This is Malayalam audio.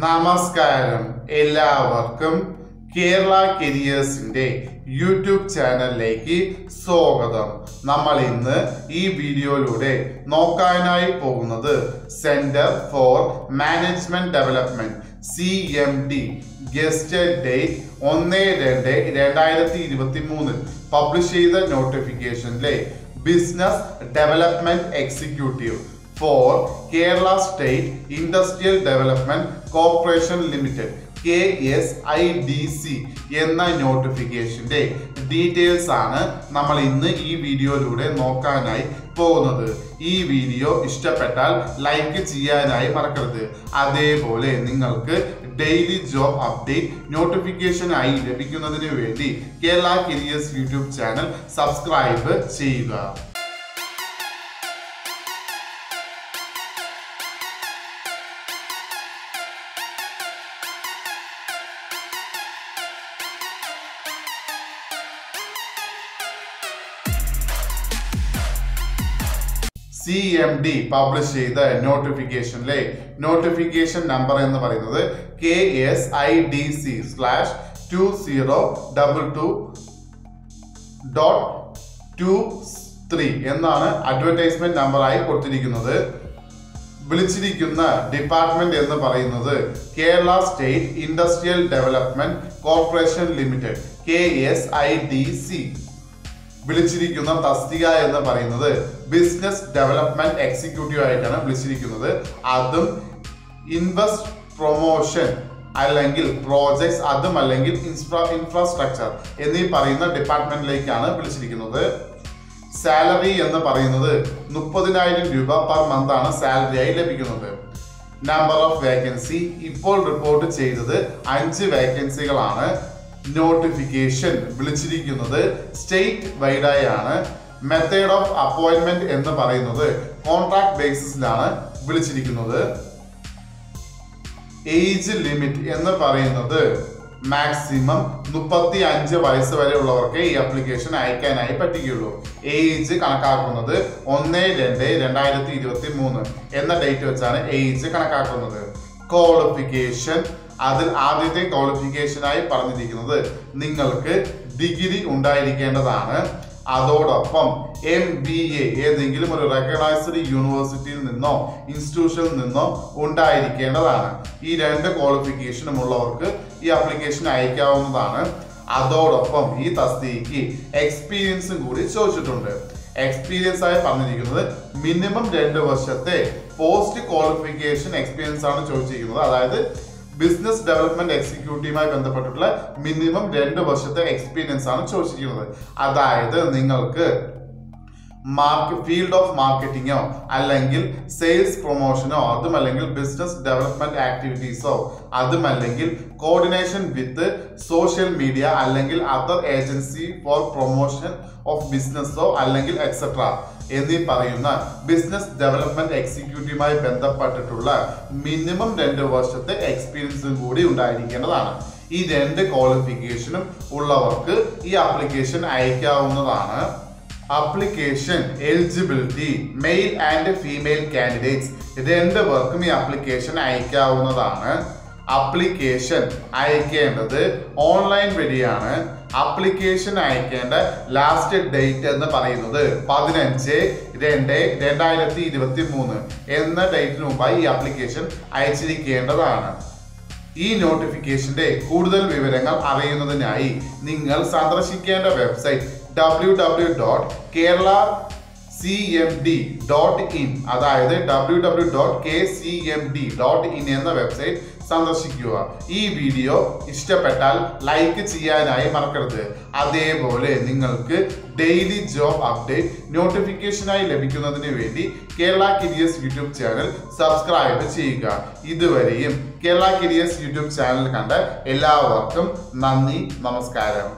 നമസ്കാരം എല്ലാവർക്കും കേരള കരിയേഴ്സിന്റെ യൂട്യൂബ് ചാനലിലേക്ക് സ്വാഗതം. നമ്മൾ ഇന്ന് ഈ വീഡിയോയിലൂടെ നോക്കാനായി പോകുന്നത് centre for management development C M D guest date ഒന്ന് രണ്ട് രണ്ടായിരത്തി ഇരുപത്തി മൂന്നിൽ പബ്ലിഷ് ചെയ്ത നോട്ടിഫിക്കേഷനിലെ business development executive for Kerala state industrial development corporation limited K S I D C എന്ന നോട്ടിഫിക്കേഷന്റെ ഡീറ്റെയിൽസ് ആണ് നമ്മൾ ഇന്ന് ഈ വീഡിയോയിലൂടെ നോക്കാനായി പോകുന്നത്. ഈ വീഡിയോ ഇഷ്ടപ്പെട്ടാൽ ലൈക്ക് ചെയ്യാനായി മറക്കരുത്. അതേപോലെ നിങ്ങൾക്ക് ഡെയിലി ജോബ് അപ്ഡേറ്റ് നോട്ടിഫിക്കേഷൻ ആയി ലഭിക്കുന്നതിന് വേണ്ടി Kerala careers YouTube channel subscribe ചെയ്യുക. സി എം ഡി പബ്ലിഷ് ചെയ്ത നോട്ടിഫിക്കേഷനിലെ നോട്ടിഫിക്കേഷൻ നമ്പർ എന്ന് പറയുന്നത് K S I D C slash two zero double two dot two three എന്നാണ് അഡ്വർടൈസ്മെന്റ് നമ്പറായി കൊടുത്തിരിക്കുന്നത്. വിളിച്ചിരിക്കുന്ന ഡിപ്പാർട്ട്മെന്റ് എന്ന് പറയുന്നത് Kerala state industrial development corporation limited K S I D C വിളിച്ചിരിക്കുന്ന തസ്തിക എന്ന് പറയുന്നത് ബിസിനസ് ഡെവലപ്മെന്റ് എക്സിക്യൂട്ടീവ് ആയിട്ടാണ് വിളിച്ചിരിക്കുന്നത്. അതും ഇൻവെസ്റ്റ് പ്രൊമോഷൻ അല്ലെങ്കിൽ പ്രോജക്ട്സ് അതും അല്ലെങ്കിൽ ഇൻഫ്രാ ഇൻഫ്രാസ്ട്രക്ചർ എന്നീ പറയുന്ന ഡിപ്പാർട്ട്മെന്റിലേക്കാണ് വിളിച്ചിരിക്കുന്നത്. സാലറി എന്ന് പറയുന്നത് മുപ്പതിനായിരം രൂപ പെർ മന്ത് ആണ് സാലറി ആയി ലഭിക്കുന്നത്. നമ്പർ ഓഫ് വേക്കൻസി ഇപ്പോൾ റിപ്പോർട്ട് ചെയ്തത് അഞ്ച് വേക്കൻസികളാണ് നോട്ടിഫിക്കേഷൻ വിളിച്ചിരിക്കുന്നത് സ്റ്റേറ്റ് വൈഡായി ആണ് മെത്തേഡ് ഓഫ് അപ്പോയിന്റ്മെന്റ് എന്ന് പറയുന്നത് കോൺട്രാക്ട് ബേസിസിലാണ് വിളിച്ചിരിക്കുന്നത്. ഏജ് ലിമിറ്റ് എന്ന് പറയുന്നത് മാക്സിമം മുപ്പത്തി അഞ്ച് വയസ്സ് വരെ ഉള്ളവർക്ക് ഈ അപ്ലിക്കേഷൻ അയക്കാനായി പറ്റുകയുള്ളൂ. ഏജ് കണക്കാക്കുന്നത് ഒന്ന് രണ്ട് രണ്ടായിരത്തി ഇരുപത്തി മൂന്ന് എന്ന ഡേറ്റ് വെച്ചാണ് ഏജ് കണക്കാക്കുന്നത്. ക്വാളിഫിക്കേഷൻ അതിൽ ആദ്യത്തെ ക്വാളിഫിക്കേഷനായി പറഞ്ഞിരിക്കുന്നത് നിങ്ങൾക്ക് ഡിഗ്രി ഉണ്ടായിരിക്കേണ്ടതാണ്. അതോടൊപ്പം എം ബി എ ഏതെങ്കിലും ഒരു റെക്കഗ്നൈസ്ഡ് യൂണിവേഴ്സിറ്റിയിൽ നിന്നോ ഇൻസ്റ്റിറ്റ്യൂഷനിൽ നിന്നോ ഉണ്ടായിരിക്കേണ്ടതാണ്. ഈ രണ്ട് ക്വാളിഫിക്കേഷനും ഉള്ളവർക്ക് ഈ അപ്ലിക്കേഷൻ അയക്കാവുന്നതാണ്. അതോടൊപ്പം ഈ തസ്തിക്ക് എക്സ്പീരിയൻസും കൂടി ചോദിച്ചിട്ടുണ്ട്. എക്സ്പീരിയൻസ് ആയി പറഞ്ഞിരിക്കുന്നത് മിനിമം രണ്ട് വർഷത്തെ പോസ്റ്റ് ക്വാളിഫിക്കേഷൻ എക്സ്പീരിയൻസ് ആണ് ചോദിച്ചിരിക്കുന്നത്. അതായത് ബിസിനസ് ഡെവലപ്മെന്റ് എക്സിക്യൂട്ടീവുമായി ബന്ധപ്പെട്ടിട്ടുള്ള മിനിമം രണ്ട് വർഷത്തെ എക്സ്പീരിയൻസ് ആണ് ചോദിച്ചിരിക്കുന്നത്. അതായത് നിങ്ങൾക്ക് മാർക്ക് ഫീൽഡ് ഓഫ് മാർക്കറ്റിങ്ങോ അല്ലെങ്കിൽ സെയിൽസ് പ്രൊമോഷനോ അതുമല്ലെങ്കിൽ ബിസിനസ് ഡെവലപ്മെന്റ് ആക്ടിവിറ്റീസോ അതുമല്ലെങ്കിൽ കോർഡിനേഷൻ വിത്ത് സോഷ്യൽ മീഡിയ അല്ലെങ്കിൽ other agency for promotion of ബിസിനസ്സോ അല്ലെങ്കിൽ എക്സെട്ര എന്നീ പറയുന്ന ബിസിനസ് ഡെവലപ്മെന്റ് എക്സിക്യൂട്ടീവുമായി ബന്ധപ്പെട്ടിട്ടുള്ള മിനിമം രണ്ട് വർഷത്തെ എക്സ്പീരിയൻസും കൂടി ഉണ്ടായിരിക്കേണ്ടതാണ്. ഈ രണ്ട് ക്വാളിഫിക്കേഷനും ഉള്ളവർക്ക് ഈ ആപ്ലിക്കേഷൻ അയക്കാവുന്നതാണ്. Application eligibility male and female candidates രണ്ട് പേർക്കും ഈ ആപ്ലിക്കേഷൻ അയക്കാവുന്നതാണ്. ആപ്ലിക്കേഷൻ അയക്കേണ്ടത് ഓൺലൈൻ വഴിയാണ്. അപ്ലിക്കേഷൻ അയക്കേണ്ട ലാസ്റ്റ് ഡേറ്റ് എന്ന് പറയുന്നത് പതിനഞ്ച് രണ്ട് രണ്ടായിരത്തി ഇരുപത്തി മൂന്ന് എന്ന ഡേറ്റിന് മുമ്പായി ഈ അപ്ലിക്കേഷൻ അയച്ചിരിക്കേണ്ടതാണ്. ഈ നോട്ടിഫിക്കേഷന്റെ കൂടുതൽ വിവരങ്ങൾ അറിയുന്നതിനായി നിങ്ങൾ സന്ദർശിക്കേണ്ട website W W dot Kerala C M D dot in അതായത് W W dot K C M D dot in എന്ന വെബ്സൈറ്റ് സന്ദർശിക്കുക. ഈ വീഡിയോ ഇഷ്ടപ്പെട്ടാൽ ലൈക്ക് ചെയ്യാനായി മറക്കരുത്. അതേപോലെ നിങ്ങൾക്ക് ഡെയിലി ജോബ് അപ്ഡേറ്റ് നോട്ടിഫിക്കേഷനായി ലഭിക്കുന്നതിന് വേണ്ടി Kerala careers YouTube channel subscribe ചെയ്യുക. ഇതുവരെയും കേരള കിരിയസ് യൂട്യൂബ് ചാനൽ കണ്ട എല്ലാവർക്കും നന്ദി നമസ്കാരം.